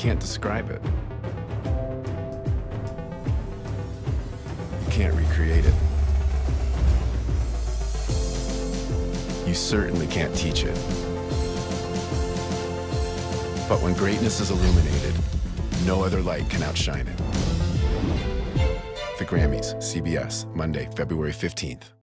can't describe it. You can't recreate it. You certainly can't teach it. But when greatness is illuminated, no other light can outshine it. The Grammys, CBS, Monday, February 15th.